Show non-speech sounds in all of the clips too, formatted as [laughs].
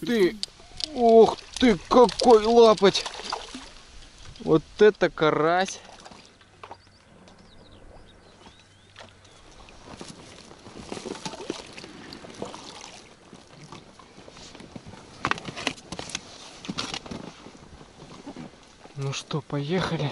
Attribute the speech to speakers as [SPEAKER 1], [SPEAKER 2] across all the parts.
[SPEAKER 1] ты! Ух ты, какой лапоть! Вот это карась! Ну что, поехали.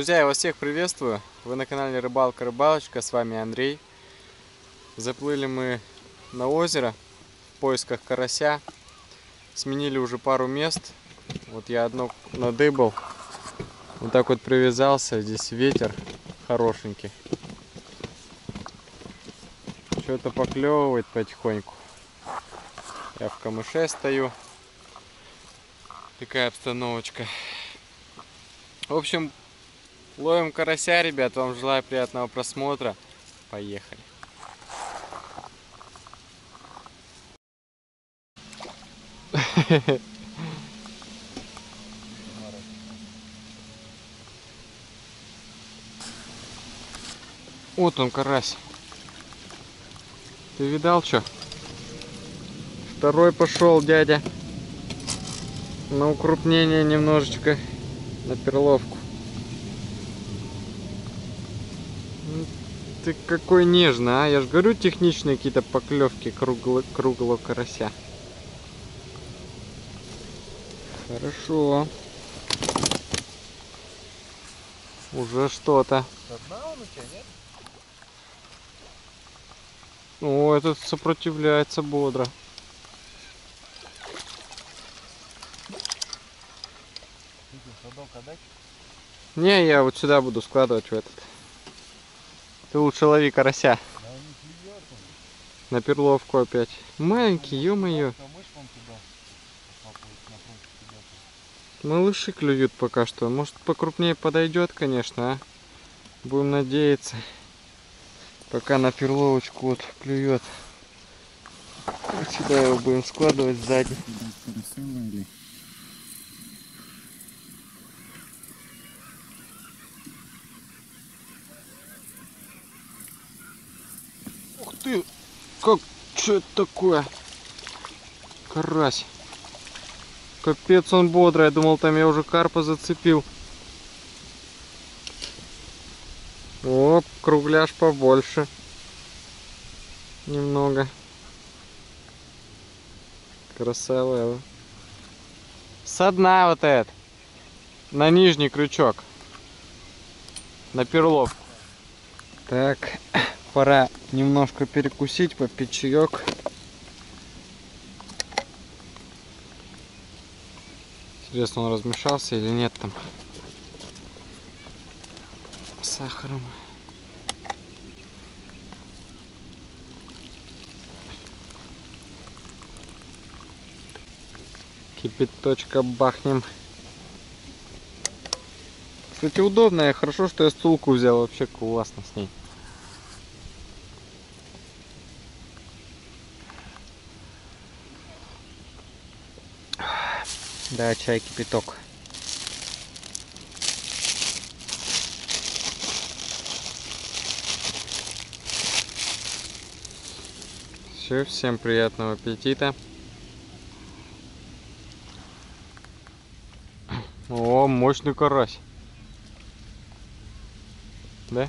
[SPEAKER 1] Друзья, я вас всех приветствую. Вы на канале Рыбалка Рыбалочка. С вами Андрей. Заплыли мы на озеро в поисках карася. Сменили уже пару мест. Вот я одно надыбал. Вот так вот привязался. Здесь ветер хорошенький. Что-то поклевывает потихоньку. Я в камыше стою. Такая обстановочка. В общем, ловим карася, ребят. Вам желаю приятного просмотра. Поехали. [laughs] Вот он, карась. Ты видал что? Второй пошел дядя. На укрупнение немножечко. На перловку. Ну, Ты какой нежный, а? Я же говорю, техничные какие-то поклевки круглого, круглого карася. Хорошо. Уже что-то. О, этот сопротивляется бодро. Не, я вот сюда буду складывать в этот. Ты лучше лови карася. На перловку опять. Маленький, ё-моё. Малыши клюют пока что. Может покрупнее подойдет, конечно, а? Будем надеяться. Пока на перловочку вот клюет. Сюда его будем складывать сзади. Ух ты! Как? Что это такое? Карась. Капец он бодрый. Я думал, там я уже карпа зацепил. Оп, кругляш побольше. Немного. Красавая. Со дна вот этот. На нижний крючок. На перловку. Так, [coughs] пора немножко перекусить, попить чаек. Интересно, он размешался или нет там с сахаром. Кипяточка бахнем. Кстати, удобная. Хорошо, что я стулку взял. Вообще классно с ней. Да, чай кипяток. Все, всем приятного аппетита. О, мощный карась. Да?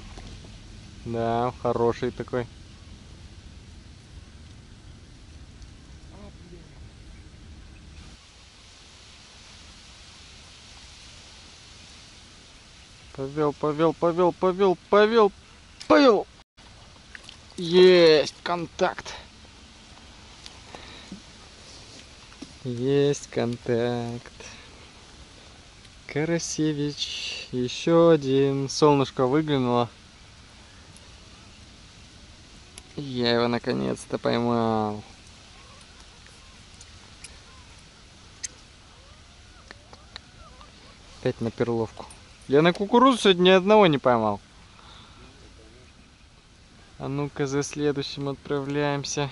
[SPEAKER 1] Да, хороший такой. Повел, повел, повел, повел, повел, повел. Есть контакт. Есть контакт. Карасевич. Еще один. Солнышко выглянуло. Я его наконец-то поймал. Опять на перловку. Я на кукурузу сегодня ни одного не поймал. А ну-ка за следующим отправляемся.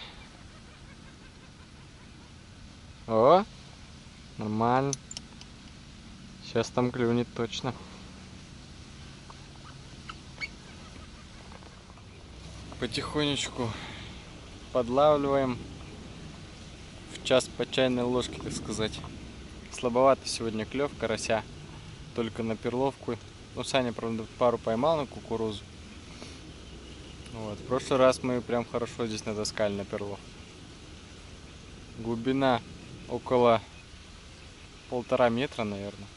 [SPEAKER 1] О, нормально. Сейчас там клюнет точно. Потихонечку подлавливаем в час по чайной ложке, так сказать. Слабовато сегодня клев карася, только на перловку. Ну, Саня, правда, пару поймал на кукурузу. Вот. В прошлый раз мы прям хорошо здесь натаскали на перлов. Глубина около полтора метра, наверное.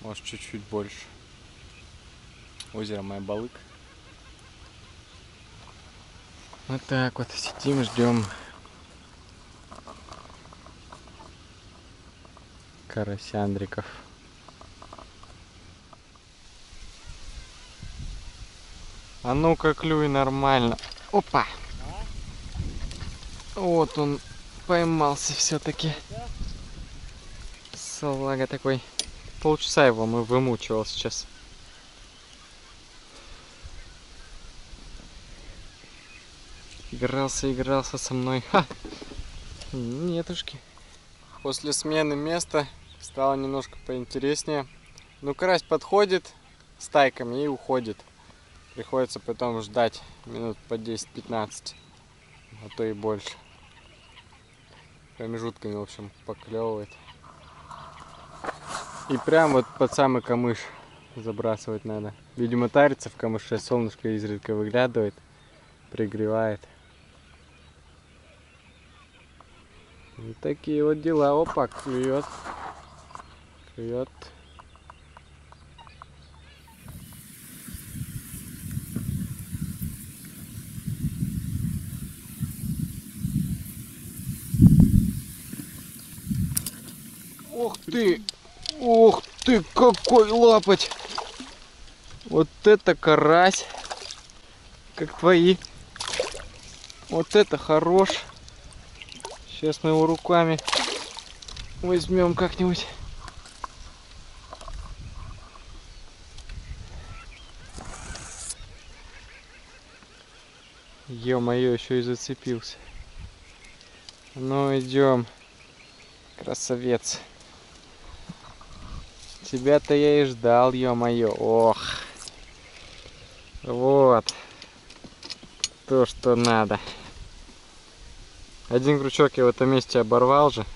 [SPEAKER 1] Может, чуть-чуть больше. Озеро Моя Балык. Вот так вот сидим, ждем карасяндриков. А ну-ка, клюй нормально. Опа! Вот он поймался все-таки. Салага такой. Полчаса его мы вымучивал сейчас. Игрался, игрался со мной. Ха! Нетушки. После смены места стало немножко поинтереснее. Ну, карась подходит стайками и уходит. Приходится потом ждать минут по 10-15, а то и больше. Промежутками, в общем, поклевывает. И прям вот под самый камыш забрасывать надо. Видимо, тарится в камыше, солнышко изредка выглядывает, пригревает. И такие вот дела. Опа, клюет. Клюет. Ох ты! Ох ты, какой лапоть! Вот это карась! Как твои. Вот это хорош. Сейчас мы его руками возьмем как-нибудь. Ё-моё, еще и зацепился. Ну, идем. Красавец. Тебя-то я и ждал, ё-моё. Ох. Вот. То, что надо. Один крючок я в этом месте оборвал же.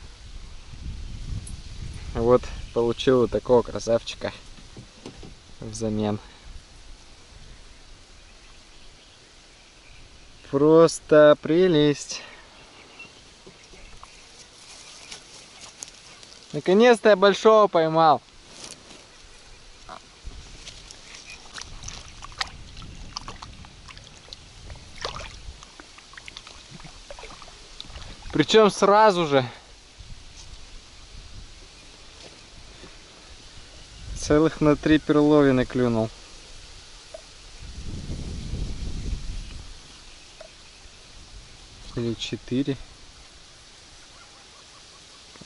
[SPEAKER 1] Вот получил вот такого красавчика взамен. Просто прелесть. Наконец-то я большого поймал. Причем сразу же. Целых на три перловины клюнул. Или четыре.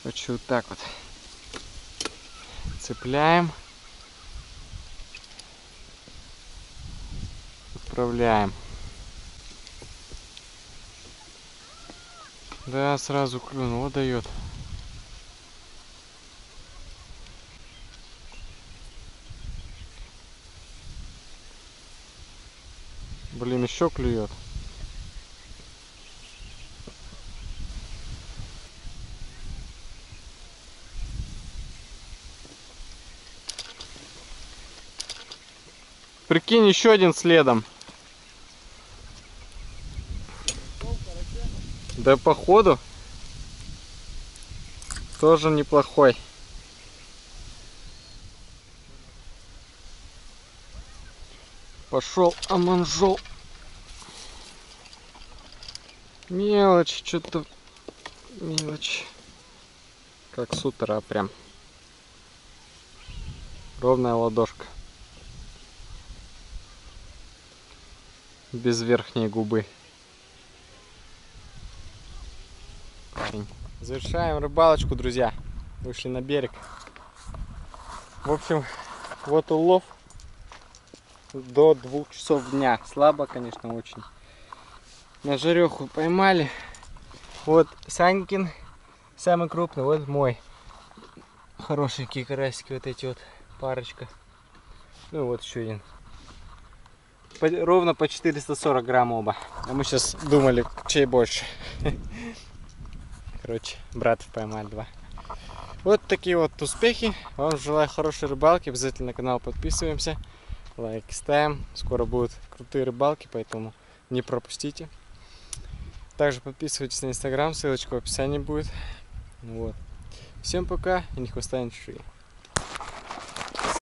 [SPEAKER 1] Короче, вот так вот. Цепляем. Отправляем. Да, сразу клюнул, вот дает. Блин, еще клюет. Прикинь, еще один следом. Да походу тоже неплохой. Пошел аманжол. Мелочь, что-то мелочь. Как с утра прям. Ровная ладошка. Без верхней губы. Завершаем рыбалочку, друзья. Вышли на берег. В общем, вот улов. до двух часов дня. Слабо, конечно, очень. На жареху поймали. Вот Санькин, самый крупный, вот мой. Хорошенькие карасики, вот эти вот, парочка. Ну вот еще один. По- ровно по 440 грамм оба. А мы сейчас думали, чей больше. [laughs] Короче, братов поймали два. Вот такие вот успехи. Вам желаю хорошей рыбалки. Обязательно на канал подписываемся. Лайк ставим. Скоро будут крутые рыбалки, поэтому не пропустите. Также подписывайтесь на инстаграм, ссылочка в описании будет. Вот. Всем пока и не хвоста чужие.